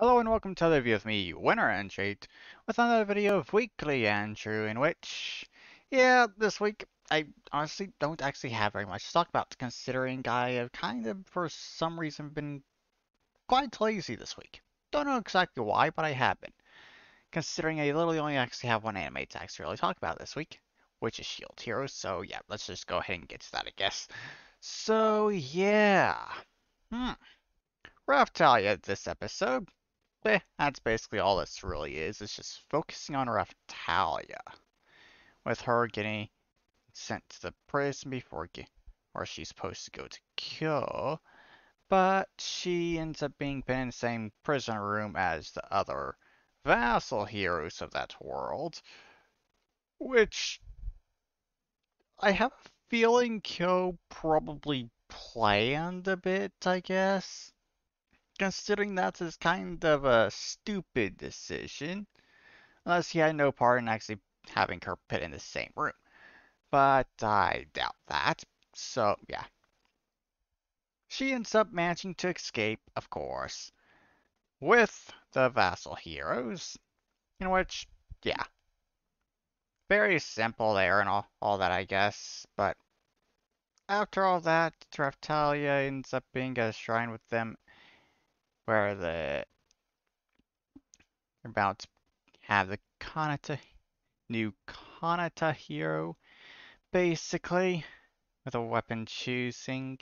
Hello and welcome to another video of me, Winner Andrew, with another video of Weekly Andrew, in which, yeah, this week, I honestly don't actually have very much to talk about, considering I have kind of, for some reason, been quite lazy this week. Don't know exactly why, but I have been. Considering I literally only actually have one anime to actually really talk about this week, which is Shield Heroes, so yeah, let's just go ahead and get to that, I guess. So, yeah. Hmm. Raphtalia this episode That's basically all this really is. It's just focusing on Raphtalia. With her getting sent to the prison before where she's supposed to go to Kyo. But she ends up being put in the same prison room as the other vassal heroes of that world. Which I have a feeling Kyo probably planned a bit, I guess considering that is kind of a stupid decision, unless he had no part in actually having her put in the same room. But I doubt that, so yeah. She ends up managing to escape, of course, with the vassal heroes, in which, yeah, very simple there and all, all that, I guess, but after all that, Raphtalia ends up being at a shrine with them where the are about to have the Kanata new Kanata hero basically with a weapon choosing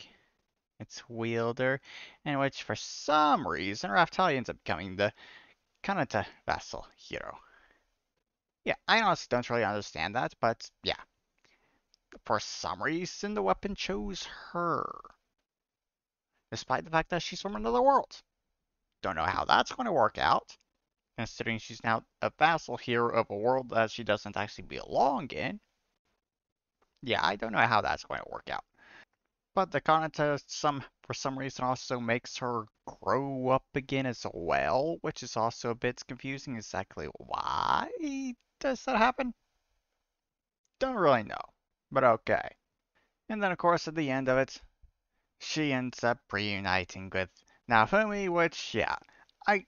its wielder in which for some reason Raphtalia ends up becoming the Kanata vassal hero. Yeah, I honestly don't really understand that, but yeah. For some reason the weapon chose her. Despite the fact that she's from another world. Don't know how that's going to work out, considering she's now a vassal here of a world that she doesn't actually belong in. Yeah, I don't know how that's going to work out. But the Kanata some for some reason also makes her grow up again as well, which is also a bit confusing exactly why does that happen? Don't really know, but okay. And then of course at the end of it, she ends up reuniting with Naofumi, which, yeah, I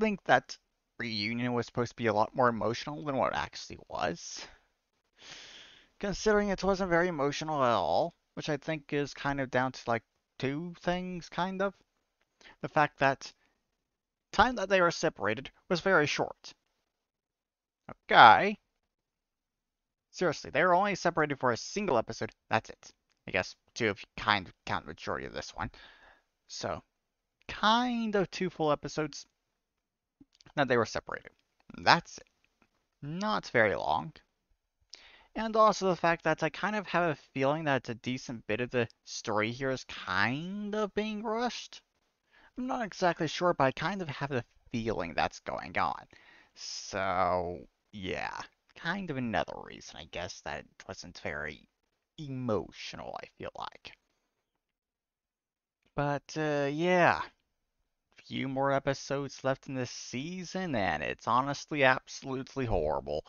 think that reunion was supposed to be a lot more emotional than what it actually was. Considering it wasn't very emotional at all, which I think is kind of down to like two things, kind of. The fact that time that they were separated was very short. Okay. Seriously, they were only separated for a single episode. That's it. I guess two if you kind of count the majority of this one. So, kind of two full episodes that they were separated. That's it. Not very long. And also the fact that I kind of have a feeling that a decent bit of the story here is kind of being rushed. I'm not exactly sure, but I kind of have a feeling that's going on. So, yeah. Kind of another reason, I guess, that it wasn't very emotional, I feel like. But, uh, yeah few more episodes left in this season, and it's honestly absolutely horrible.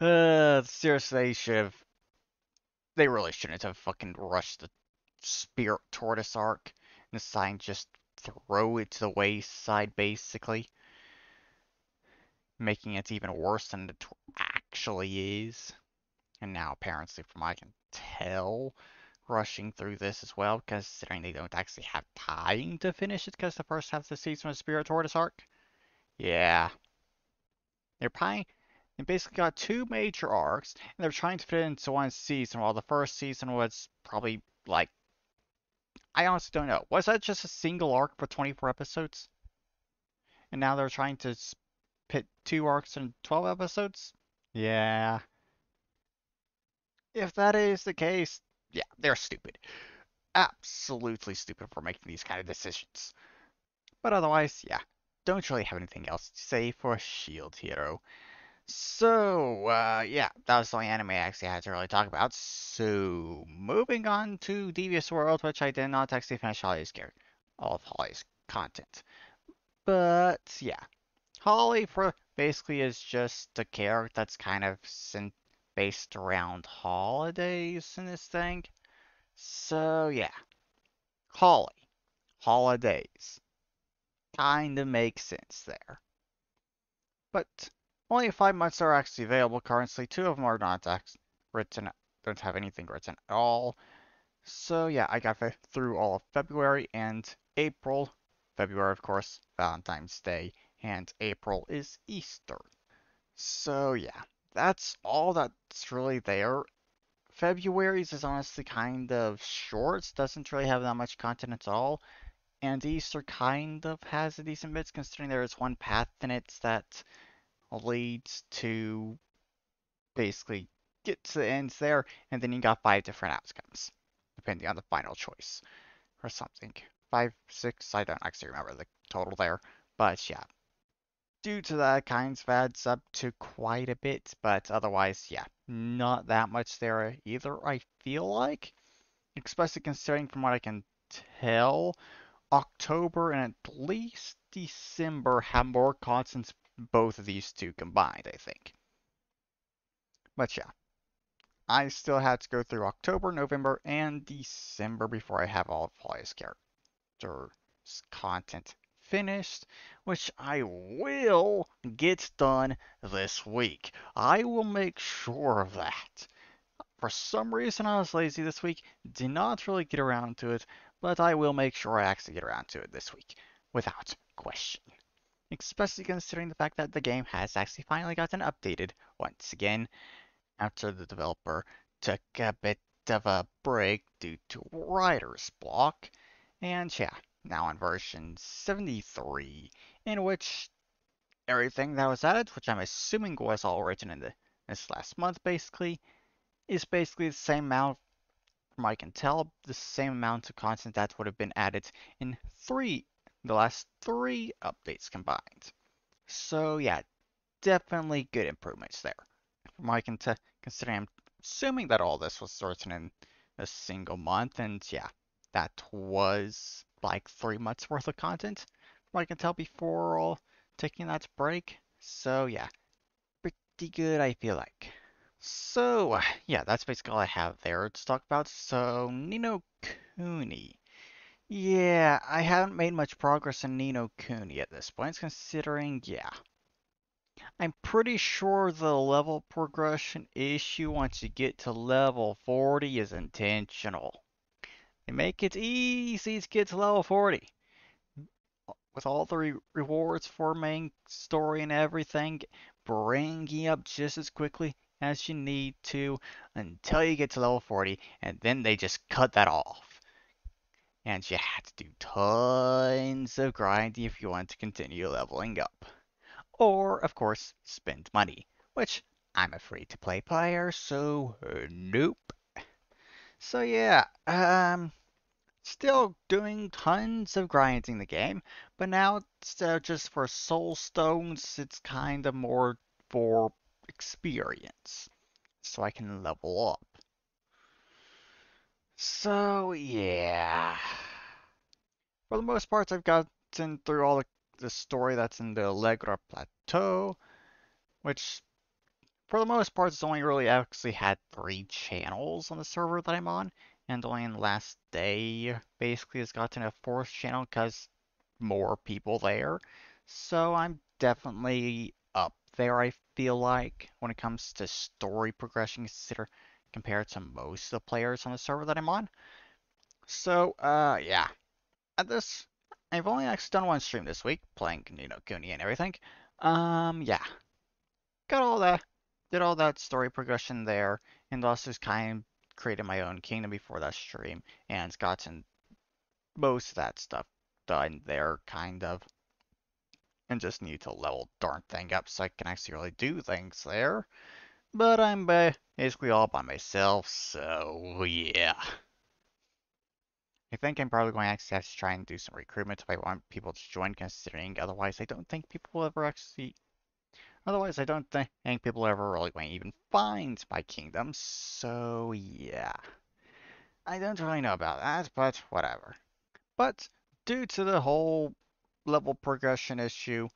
Uh, seriously, they should have. They really shouldn't have fucking rushed the Spirit Tortoise arc and decided just throw it to the wayside, basically. Making it even worse than it actually is. And now, apparently, from what I can tell, rushing through this as well, considering they don't actually have time to finish it because the first half of the season was Spirit Tortoise arc. Yeah. They're probably they basically got two major arcs, and they're trying to fit it into one season, while the first season was probably like I honestly don't know. Was that just a single arc for 24 episodes? And now they're trying to pit two arcs in 12 episodes? Yeah. If that is the case, yeah, they're stupid. Absolutely stupid for making these kind of decisions. But otherwise, yeah, don't really have anything else to say for Shield Hero. So, uh, yeah, that was the only anime I actually had to really talk about. So, moving on to Devious World, which I did not actually finish Holly's gear, all of Holly's content. But, yeah, Holly for basically is just a character that's kind of based around holidays in this thing. So yeah, Holly, holidays. kind of makes sense there. But only five months are actually available currently. Two of them are not written, don't have anything written at all. So yeah, I got through all of February and April. February, of course, Valentine's Day, and April is Easter. So yeah, that's all that's really there. February's is honestly kind of short, doesn't really have that much content at all. And Easter kind of has a decent bit, considering there is one path in it that leads to basically get to the ends there, and then you got five different outcomes, depending on the final choice or something. Five, six, I don't actually remember the total there, but yeah. Due to that, kinds of adds up to quite a bit, but otherwise, yeah, not that much there either, I feel like. Especially considering from what I can tell, October and at least December have more constants both of these two combined, I think. But yeah, I still had to go through October, November, and December before I have all of Fly's character's content finished, which I will get done this week. I will make sure of that. For some reason I was lazy this week, did not really get around to it, but I will make sure I actually get around to it this week, without question. Especially considering the fact that the game has actually finally gotten updated once again, after the developer took a bit of a break due to writer's block. And yeah, now on version 73, in which everything that was added, which I'm assuming was all written in the, this last month basically, is basically the same amount, from I can tell, the same amount of content that would have been added in three, the last three updates combined. So yeah, definitely good improvements there. From I can tell, considering I'm assuming that all this was written in a single month, and yeah, that was like three months worth of content, from I can tell before taking that break. So yeah, pretty good I feel like. So, yeah, that's basically all I have there to talk about. So, Nino Cooney. Yeah, I haven't made much progress in Ni no Kuni at this point, considering, yeah. I'm pretty sure the level progression issue once you get to level 40 is intentional. They make it easy to get to level 40 with all the re rewards for main story and everything, bringing you up just as quickly as you need to until you get to level 40, and then they just cut that off. And you have to do tons of grinding if you want to continue leveling up. Or, of course, spend money, which I'm a free-to-play player, so nope. So yeah, um, still doing tons of grinding the game, but now instead of just for soul stones, it's kind of more for experience, so I can level up. So yeah, for the most part, I've gotten through all the, the story that's in the Allegra Plateau, which for the most part, it's only really actually had three channels on the server that I'm on, and only in the last day basically has gotten a fourth channel because more people there. So I'm definitely up there, I feel like, when it comes to story progression consider compared to most of the players on the server that I'm on. So, uh, yeah. At this, I've only actually done one stream this week, playing, Ni no Kuni and everything. Um, yeah. Got all that, did all that story progression there, and also kind of created my own kingdom before that stream, and gotten most of that stuff done there, kind of. And just need to level darn thing up so I can actually really do things there. But I'm basically all by myself, so yeah. I think I'm probably going to actually have to try and do some recruitment if I want people to join, considering otherwise I don't think people will ever actually... Otherwise, I don't think people ever really to even find my kingdom, so yeah. I don't really know about that, but whatever. But due to the whole level progression issue,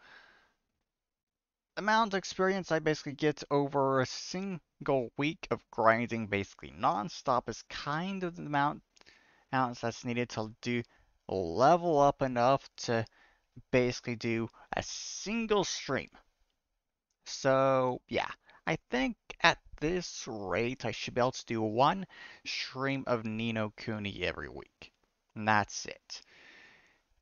the amount of experience I basically get over a single week of grinding basically non-stop is kind of the amount ounce that's needed to do level up enough to basically do a single stream. So, yeah, I think at this rate I should be able to do one stream of Ni no Kuni every week. And that's it.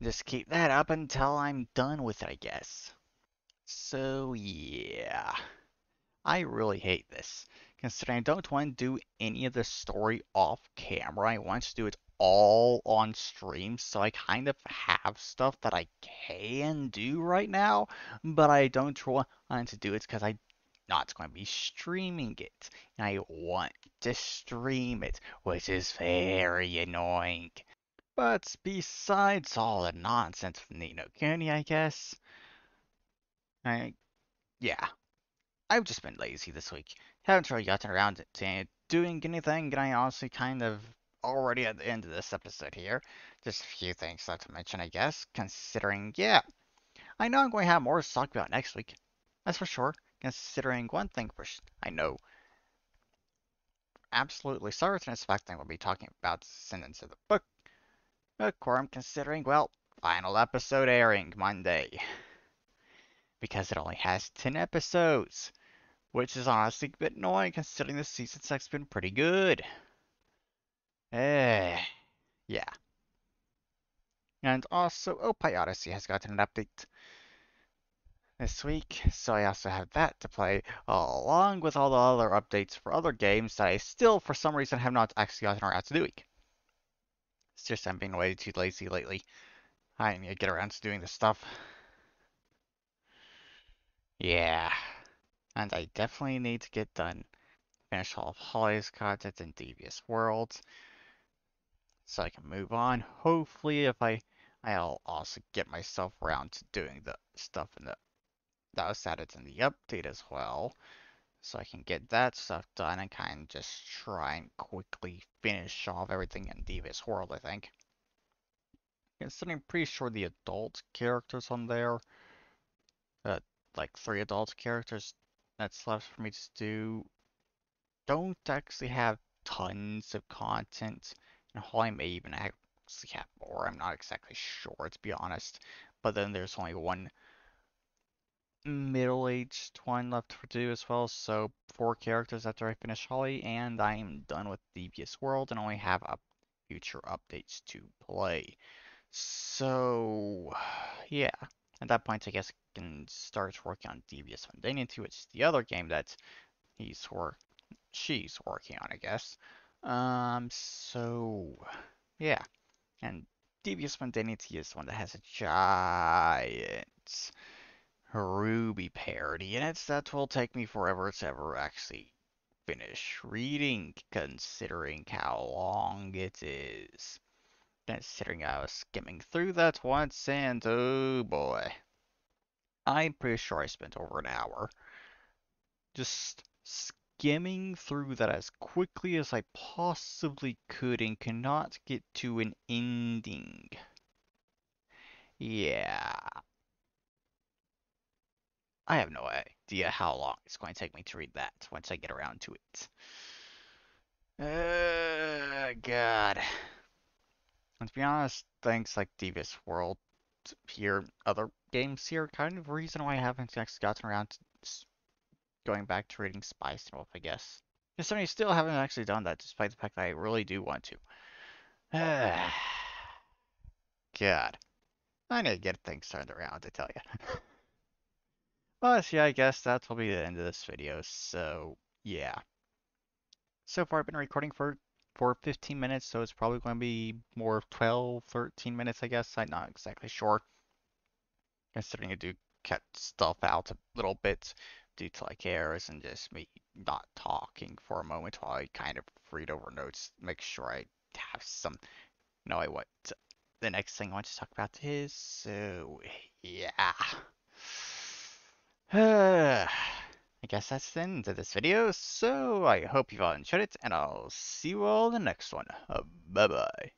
Just keep that up until I'm done with it, I guess. So, yeah. I really hate this, considering I don't want to do any of the story off camera. I want to do it all on stream, so I kind of have stuff that I can do right now, but I don't want to do it because I'm not going to be streaming it. And I want to stream it, which is very annoying. But besides all the nonsense with Ni no Kuni, I guess, I, yeah, I've just been lazy this week. Haven't really gotten around to doing anything, and I honestly kind of already at the end of this episode here. Just a few things left to mention, I guess, considering, yeah, I know I'm going to have more to talk about next week. That's for sure, considering one thing for I know absolutely certain is fact that we'll be talking about Sentence of the Book. Course, I'm considering, well, final episode airing Monday. Because it only has 10 episodes. Which is honestly a bit annoying considering the season 6 has been pretty good. Eh, yeah. And also, Opie Odyssey has gotten an update this week, so I also have that to play, along with all the other updates for other games that I still, for some reason, have not actually gotten around to doing. It's just I'm being way too lazy lately. I need to get around to doing this stuff. Yeah. And I definitely need to get done. Finish all of Holly's content in Devious Worlds so I can move on. Hopefully, if I, I'll also get myself around to doing the stuff in the that was added in the update as well. So I can get that stuff done and kind of just try and quickly finish off everything in Devious World, I think. Considering I'm pretty sure the adult characters on there, uh, like three adult characters that's left for me to do, don't actually have tons of content. And Holly may even actually have more. I'm not exactly sure, to be honest. But then there's only one middle-aged one left to do as well. So four characters after I finish Holly, and I am done with Devious World and only have up future updates to play. So yeah, at that point I guess I can start working on Devious Mundanity, which is the other game that he's or she's working on, I guess. Um, so, yeah. And Devious Mundanity is one that has a giant Ruby parody in it. That will take me forever to ever actually finish reading, considering how long it is. Considering I was skimming through that once, and oh boy. I'm pretty sure I spent over an hour just skimming through that as quickly as I possibly could and cannot get to an ending. Yeah. I have no idea how long it's going to take me to read that once I get around to it. Uh, God. And to be honest, things like Devious World here, other games here, kind of reason why I haven't actually gotten around to going back to reading Spice Wolf, I guess. Because I still haven't actually done that, despite the fact that I really do want to. God. I need to get things turned around, I tell you. but yeah, I guess that will be the end of this video, so yeah. So far I've been recording for, for 15 minutes, so it's probably going to be more 12, 13 minutes, I guess. I'm not exactly sure. Considering I do cut stuff out a little bit due to like errors and just me not talking for a moment while I kind of read over notes, make sure I have some know what the next thing I want to talk about is. So yeah. I guess that's the end of this video, so I hope you've all enjoyed it, and I'll see you all in the next one. Uh, bye bye.